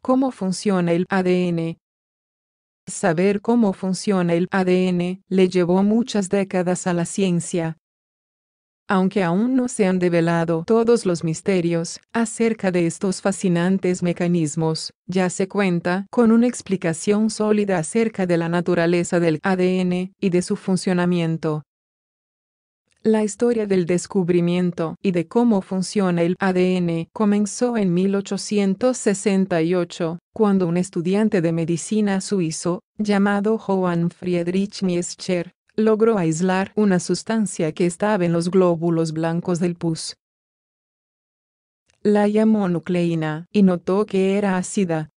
¿Cómo funciona el ADN? Saber cómo funciona el ADN le llevó muchas décadas a la ciencia. Aunque aún no se han develado todos los misterios acerca de estos fascinantes mecanismos, ya se cuenta con una explicación sólida acerca de la naturaleza del ADN y de su funcionamiento. La historia del descubrimiento y de cómo funciona el ADN comenzó en 1868, cuando un estudiante de medicina suizo, llamado Johann Friedrich Miescher, logró aislar una sustancia que estaba en los glóbulos blancos del pus. La llamó nucleína y notó que era ácida,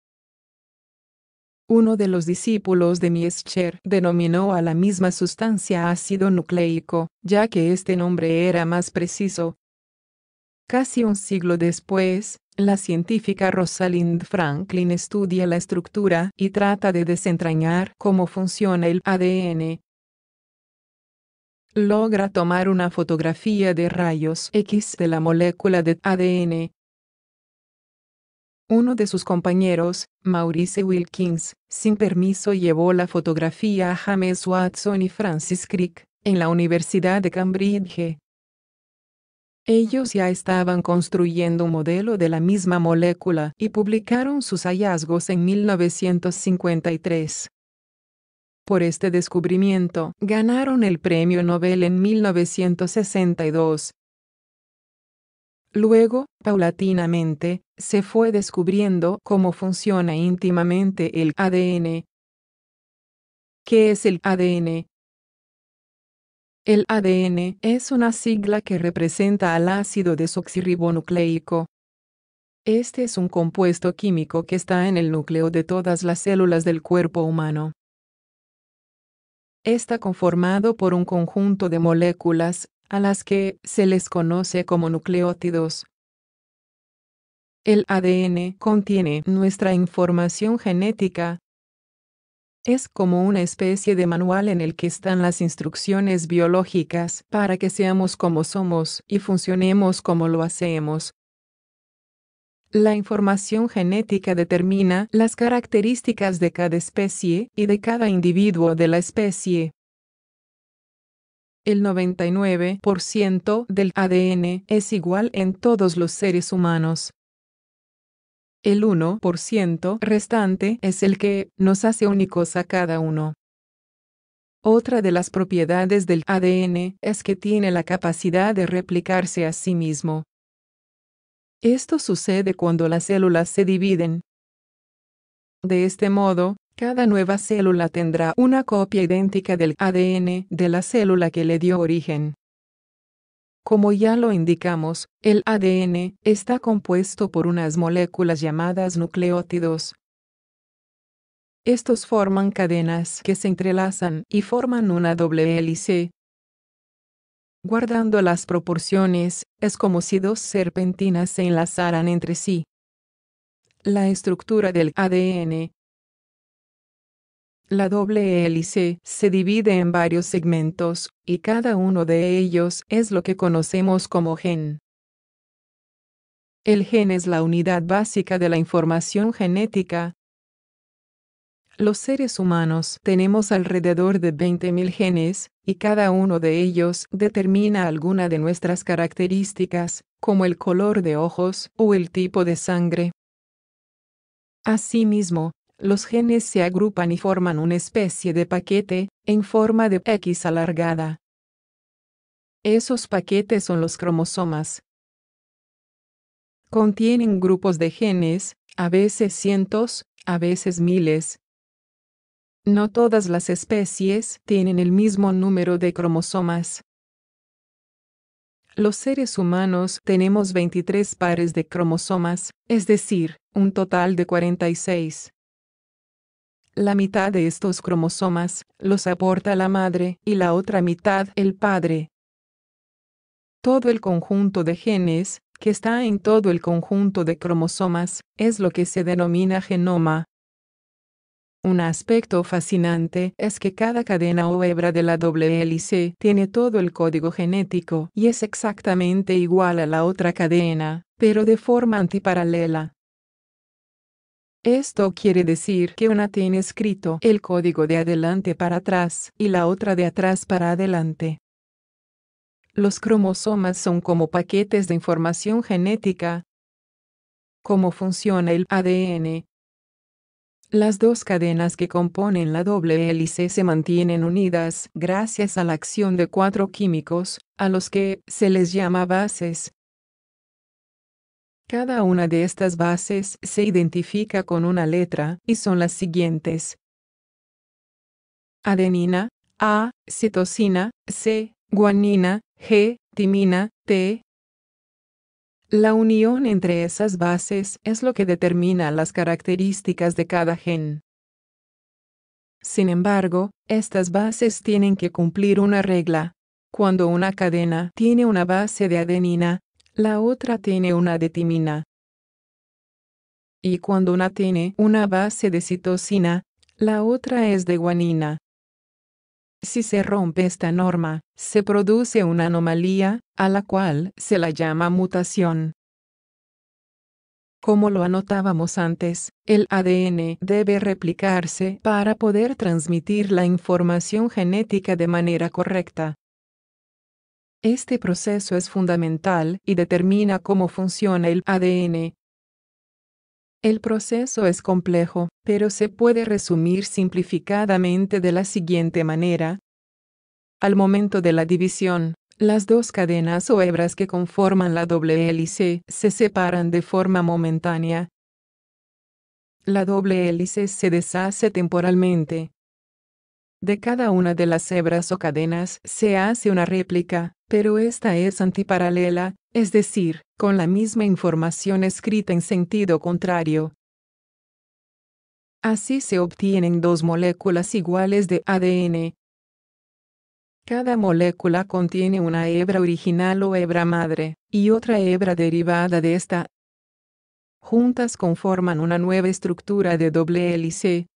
uno de los discípulos de Miescher denominó a la misma sustancia ácido nucleico, ya que este nombre era más preciso. Casi un siglo después, la científica Rosalind Franklin estudia la estructura y trata de desentrañar cómo funciona el ADN. Logra tomar una fotografía de rayos X de la molécula de ADN uno de sus compañeros, Maurice Wilkins, sin permiso llevó la fotografía a James Watson y Francis Crick, en la Universidad de Cambridge. Ellos ya estaban construyendo un modelo de la misma molécula y publicaron sus hallazgos en 1953. Por este descubrimiento, ganaron el premio Nobel en 1962, Luego, paulatinamente, se fue descubriendo cómo funciona íntimamente el ADN. ¿Qué es el ADN? El ADN es una sigla que representa al ácido desoxirribonucleico. Este es un compuesto químico que está en el núcleo de todas las células del cuerpo humano. Está conformado por un conjunto de moléculas a las que se les conoce como nucleótidos. El ADN contiene nuestra información genética. Es como una especie de manual en el que están las instrucciones biológicas para que seamos como somos y funcionemos como lo hacemos. La información genética determina las características de cada especie y de cada individuo de la especie el 99% del ADN es igual en todos los seres humanos. El 1% restante es el que nos hace únicos a cada uno. Otra de las propiedades del ADN es que tiene la capacidad de replicarse a sí mismo. Esto sucede cuando las células se dividen. De este modo, cada nueva célula tendrá una copia idéntica del ADN de la célula que le dio origen. Como ya lo indicamos, el ADN está compuesto por unas moléculas llamadas nucleótidos. Estos forman cadenas que se entrelazan y forman una doble hélice. Guardando las proporciones, es como si dos serpentinas se enlazaran entre sí. La estructura del ADN la doble hélice se divide en varios segmentos, y cada uno de ellos es lo que conocemos como gen. El gen es la unidad básica de la información genética. Los seres humanos tenemos alrededor de 20.000 genes, y cada uno de ellos determina alguna de nuestras características, como el color de ojos o el tipo de sangre. Asimismo, los genes se agrupan y forman una especie de paquete, en forma de X alargada. Esos paquetes son los cromosomas. Contienen grupos de genes, a veces cientos, a veces miles. No todas las especies tienen el mismo número de cromosomas. Los seres humanos tenemos 23 pares de cromosomas, es decir, un total de 46. La mitad de estos cromosomas los aporta la madre y la otra mitad el padre. Todo el conjunto de genes, que está en todo el conjunto de cromosomas, es lo que se denomina genoma. Un aspecto fascinante es que cada cadena o hebra de la doble hélice tiene todo el código genético y es exactamente igual a la otra cadena, pero de forma antiparalela. Esto quiere decir que una tiene escrito el código de adelante para atrás y la otra de atrás para adelante. Los cromosomas son como paquetes de información genética. ¿Cómo funciona el ADN? Las dos cadenas que componen la doble hélice se mantienen unidas gracias a la acción de cuatro químicos, a los que se les llama bases. Cada una de estas bases se identifica con una letra y son las siguientes. Adenina, A, citosina, C, guanina, G, timina, T, la unión entre esas bases es lo que determina las características de cada gen. Sin embargo, estas bases tienen que cumplir una regla. Cuando una cadena tiene una base de adenina, la otra tiene una de timina. Y cuando una tiene una base de citosina, la otra es de guanina. Si se rompe esta norma, se produce una anomalía, a la cual se la llama mutación. Como lo anotábamos antes, el ADN debe replicarse para poder transmitir la información genética de manera correcta. Este proceso es fundamental y determina cómo funciona el ADN. El proceso es complejo, pero se puede resumir simplificadamente de la siguiente manera. Al momento de la división, las dos cadenas o hebras que conforman la doble hélice se separan de forma momentánea. La doble hélice se deshace temporalmente. De cada una de las hebras o cadenas se hace una réplica, pero esta es antiparalela, es decir, con la misma información escrita en sentido contrario. Así se obtienen dos moléculas iguales de ADN. Cada molécula contiene una hebra original o hebra madre, y otra hebra derivada de esta. Juntas conforman una nueva estructura de doble hélice,